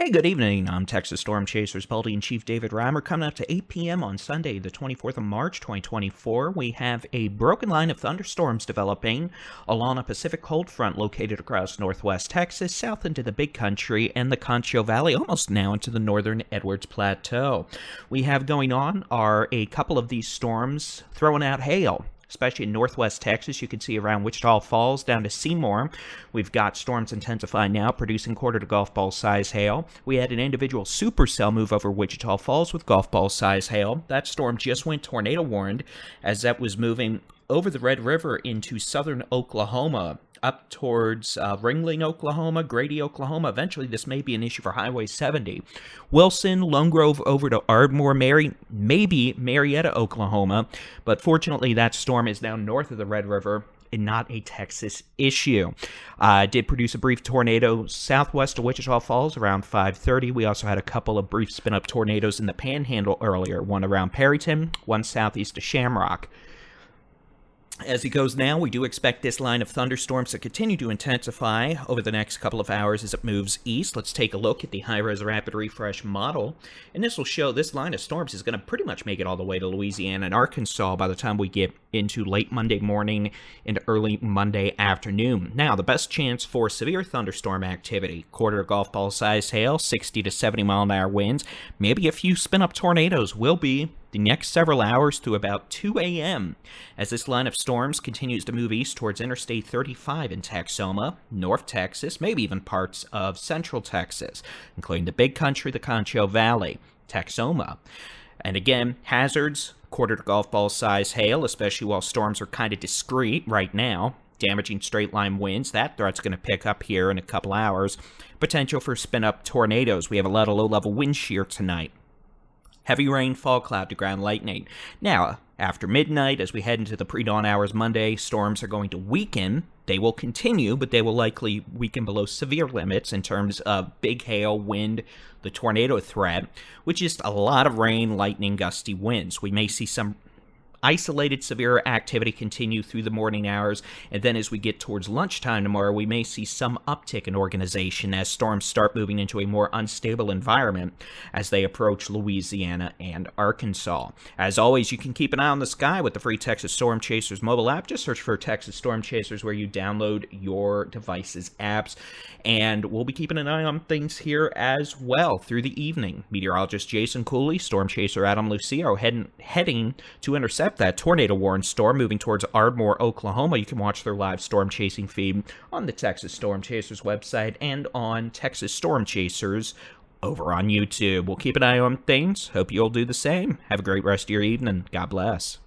Hey, good evening. I'm Texas Storm Chasers Building Chief David Reimer. Coming up to 8 p.m. on Sunday, the 24th of March, 2024, we have a broken line of thunderstorms developing along a Pacific cold front located across northwest Texas, south into the Big Country and the Concho Valley, almost now into the northern Edwards Plateau. We have going on are a couple of these storms throwing out hail especially in northwest Texas. You can see around Wichita Falls down to Seymour. We've got storms intensifying now, producing quarter to golf ball size hail. We had an individual supercell move over Wichita Falls with golf ball size hail. That storm just went tornado warned as that was moving over the Red River into southern Oklahoma up towards uh, Ringling, Oklahoma, Grady, Oklahoma. Eventually, this may be an issue for Highway 70. Wilson, Lone Grove over to Ardmore, Mary, maybe Marietta, Oklahoma. But fortunately, that storm is now north of the Red River and not a Texas issue. Uh, did produce a brief tornado southwest of Wichita Falls around 5:30. We also had a couple of brief spin-up tornadoes in the Panhandle earlier, one around Perryton, one southeast of Shamrock. As it goes now, we do expect this line of thunderstorms to continue to intensify over the next couple of hours as it moves east. Let's take a look at the high-res rapid refresh model. And this will show this line of storms is going to pretty much make it all the way to Louisiana and Arkansas by the time we get into late Monday morning and early Monday afternoon. Now, the best chance for severe thunderstorm activity, quarter golf ball size hail, 60 to 70 mile an hour winds, maybe a few spin-up tornadoes will be the next several hours to about 2 a.m. as this line of storms continues to move east towards Interstate 35 in Texoma, North Texas, maybe even parts of Central Texas, including the Big Country, the Concho Valley, Texoma. And again, hazards, quarter to golf ball size hail, especially while storms are kind of discreet right now. Damaging straight line winds, that threat's going to pick up here in a couple hours. Potential for spin up tornadoes. We have a lot of low level wind shear tonight heavy rain, fall cloud to ground lightning. Now, after midnight, as we head into the pre dawn hours Monday, storms are going to weaken. They will continue, but they will likely weaken below severe limits in terms of big hail, wind, the tornado threat, which is a lot of rain, lightning, gusty winds. We may see some isolated severe activity continue through the morning hours, and then as we get towards lunchtime tomorrow, we may see some uptick in organization as storms start moving into a more unstable environment as they approach Louisiana and Arkansas. As always, you can keep an eye on the sky with the free Texas Storm Chasers mobile app. Just search for Texas Storm Chasers where you download your device's apps, and we'll be keeping an eye on things here as well through the evening. Meteorologist Jason Cooley, Storm Chaser Adam Lucio heading, heading to intercept that tornado warned storm moving towards Ardmore, Oklahoma. You can watch their live storm chasing feed on the Texas Storm Chasers website and on Texas Storm Chasers over on YouTube. We'll keep an eye on things. Hope you'll do the same. Have a great rest of your evening. God bless.